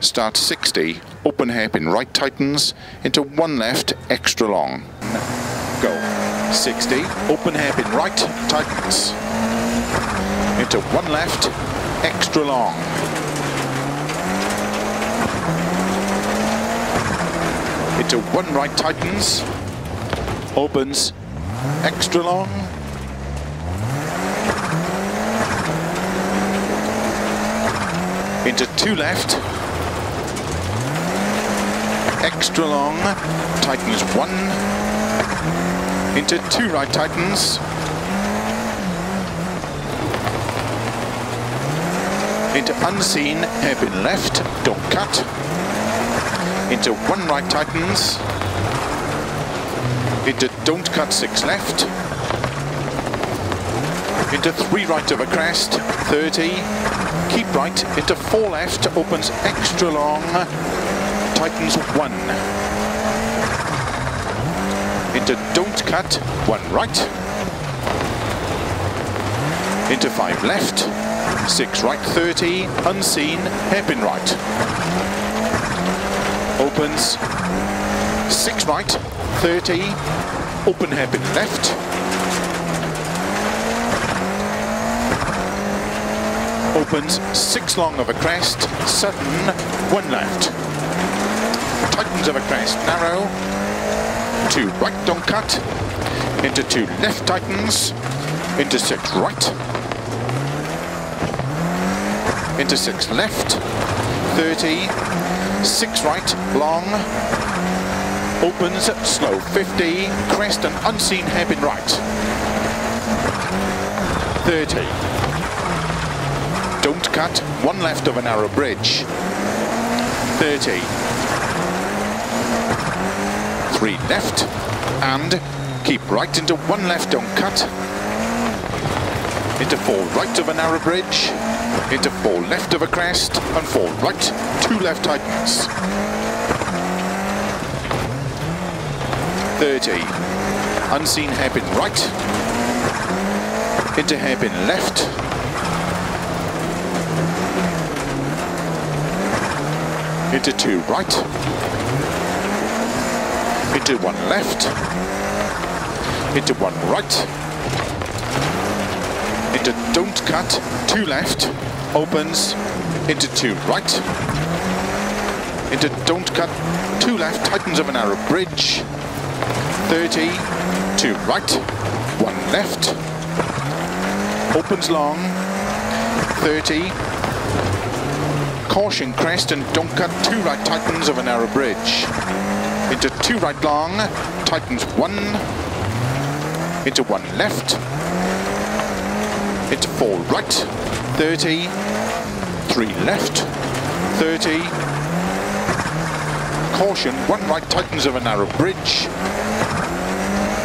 start 60, open hairpin right tightens, into one left, extra long. Go. 60, open hairpin right, tightens. Into one left, extra long. Into one right, tightens. Opens, extra long. Into two left, extra long, tightens one, into two right tightens, into unseen, hairpin left, don't cut, into one right tightens, into don't cut six left, into three right of a crest, 30, keep right, into four left, opens extra long, tightens one. Into don't cut, one right. Into five left, six right, 30, unseen, hairpin right. Opens, six right, 30, open hairpin left. Opens, six long of a crest, sudden, one left of a crest, narrow, two right don't cut, into two left tightens, six right, into six left, 30, six right, long, opens, slow, 50, crest and unseen hairpin right, 30, don't cut, one left of a narrow bridge, 30, three left and keep right into one left don't cut. Into four right of a narrow bridge. Into four left of a crest and four right two left tightens. 30 unseen hairpin right. Into hairpin left. Into two right into one left, into one right, into don't cut, two left, opens, into two right, into don't cut, two left, tightens of a narrow bridge, 30, two right, one left, opens long, 30, caution crest and don't cut, two right, tightens of a narrow bridge, into two right long, tightens one, into one left, into four right, 30, three left, 30, caution, one right tightens of a narrow bridge,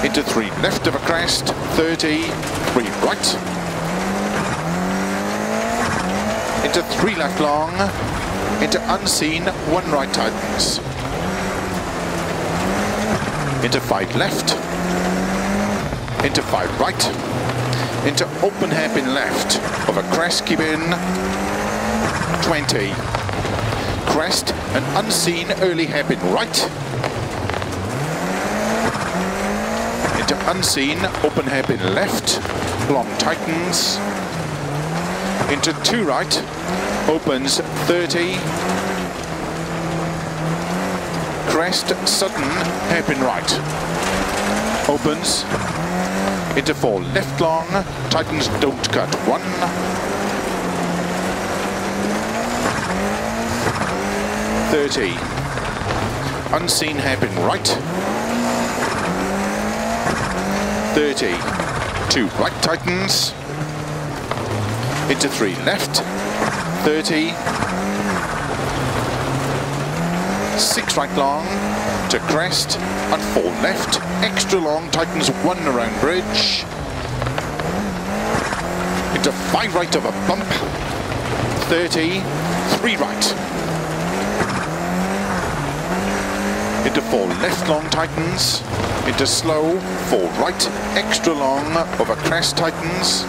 into three left of a crest, 30, three right, into three left long, into unseen, one right tightens into five left, into five right, into open hairpin left of a crest, keep in, 20, crest, an unseen early hairpin right, into unseen open hairpin left, long tightens, into two right, opens 30, crest, sudden, hairpin right. Opens, into four left long, tightens don't cut, one. Thirty, unseen hairpin right. Thirty, two right tightens. into three left, thirty, six right long to crest and four left, extra long, tightens one around bridge, into five right of a bump, 30, three right, into four left long tightens, into slow, four right, extra long of a crest tightens,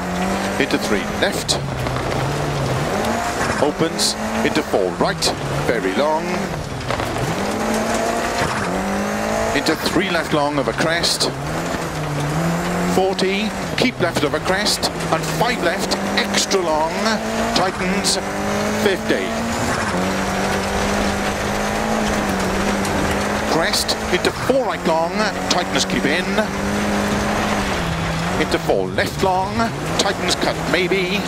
into three left, opens. Into four right, very long, into three left long of a crest, 40, keep left of a crest, and five left, extra long, tightens, 50. Crest, into four right long, tightens keep in, into four left long, tightens cut maybe,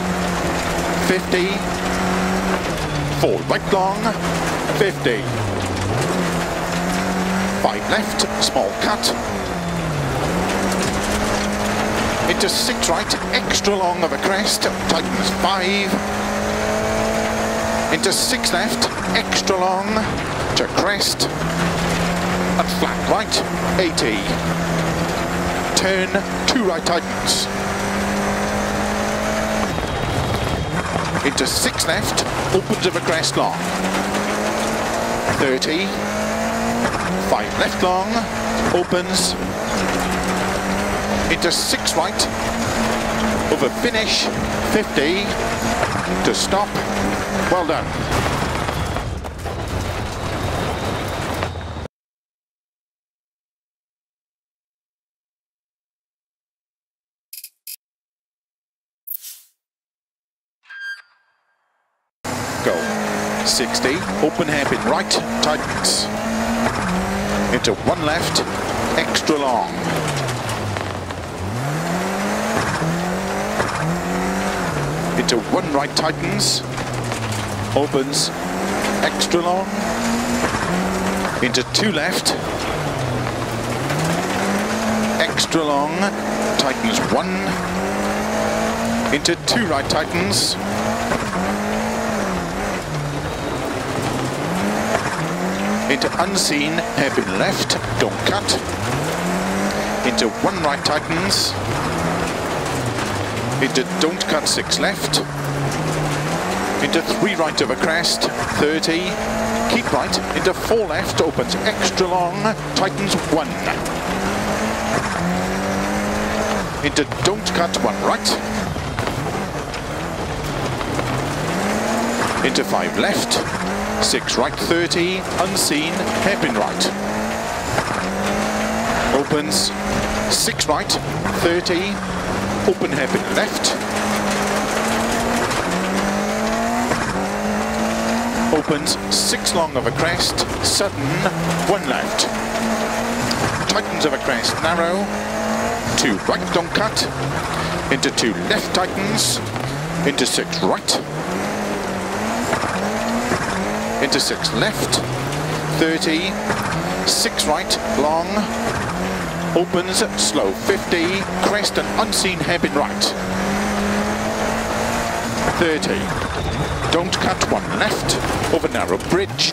50, four right long, 50, five left, small cut, into six right, extra long of a crest, tightens five, into six left, extra long, to crest, and flat right, 80. Turn, two right tightens. Into six left, opens of a crest long. 30, five left long, opens, into six right, over finish, 50, to stop, well done. Go. 60, open hairpin right, tightens. Into one left, extra long. into one right tightens, opens, extra long, into two left, extra long, tightens one, into two right tightens, into unseen, hairpin left, don't cut, into one right tightens, into don't cut six left, into three right of a crest, 30, keep right, into four left, opens extra long, tightens one. Into don't cut one right, into five left, six right 30, unseen, hairpin right. Opens, six right, 30, open hairpin left. Opens six long of a crest, sudden, one left. Tightens of a crest, narrow, two right don't cut, into two left tightens, into six right, into six. Left, 30, six right, long, opens, slow. 50, crest and unseen hairpin right. 30, don't cut one. Left, over narrow bridge,